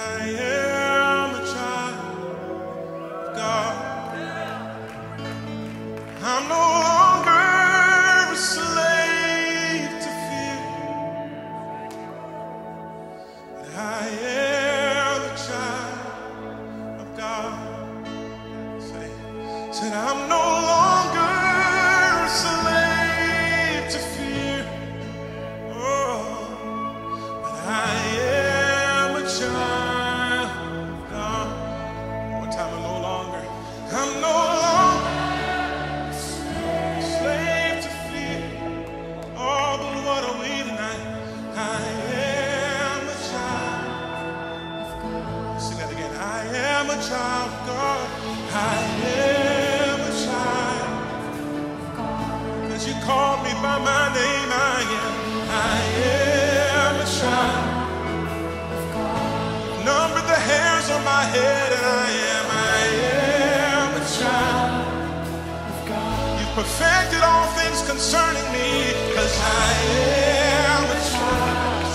I am. Perfected all things concerning me, cause I am a child.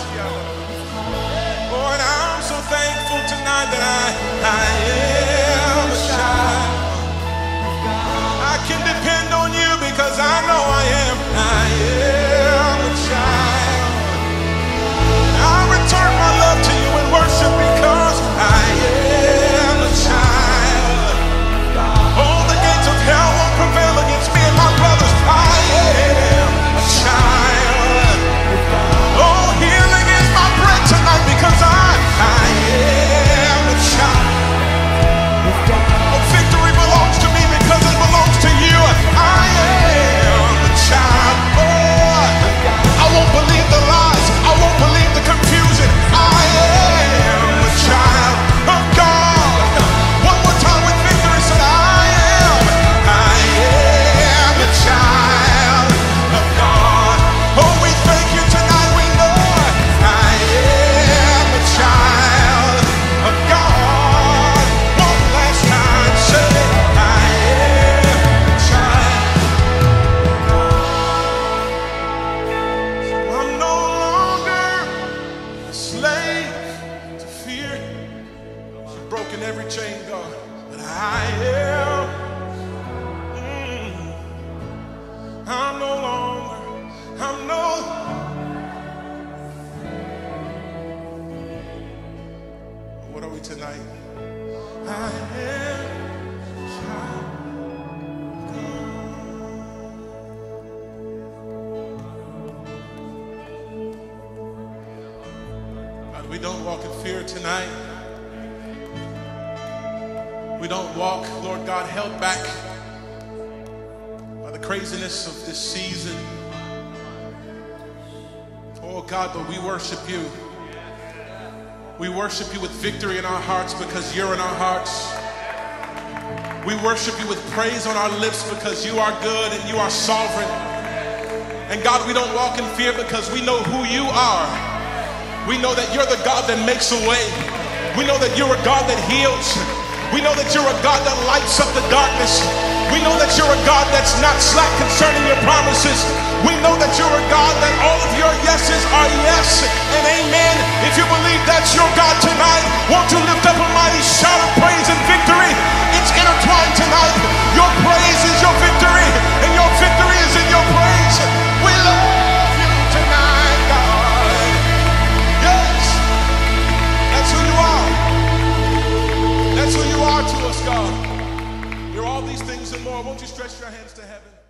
Lord, I'm so thankful tonight that I, I am a child. I can depend a slave to fear. You've broken every chain, God, but I am. Mm. I'm no longer. I'm no. What are we tonight? I am. child don't walk in fear tonight. We don't walk, Lord God, held back by the craziness of this season. Oh God, but we worship you. We worship you with victory in our hearts because you're in our hearts. We worship you with praise on our lips because you are good and you are sovereign. And God, we don't walk in fear because we know who you are. We know that you're the God that makes a way. We know that you're a God that heals. We know that you're a God that lights up the darkness. We know that you're a God that's not slack concerning your promises. We know that you're a God that all of your yeses are yes and amen. God. You're all these things and more. Won't you stretch your hands to heaven?